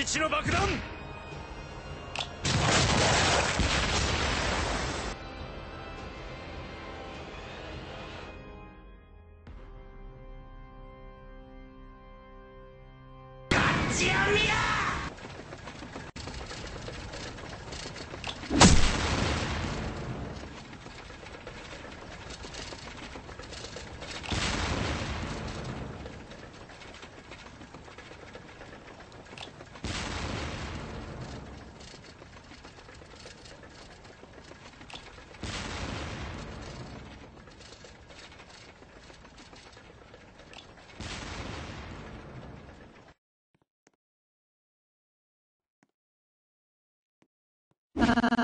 一の爆弾。Uh...